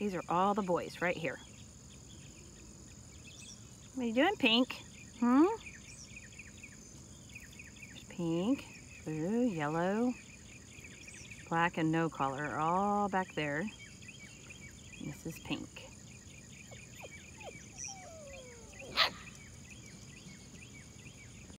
These are all the boys right here. What are you doing, Pink? Hmm? There's pink, blue, yellow, black, and no color all back there. This is pink.